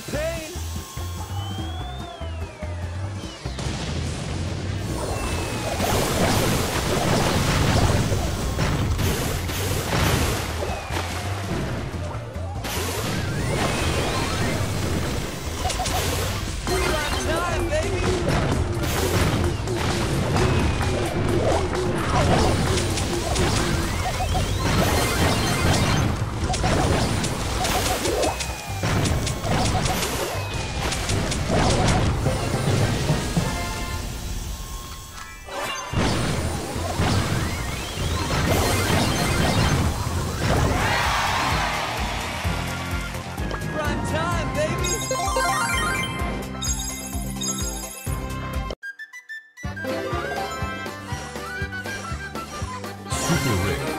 prepared. Super Rick.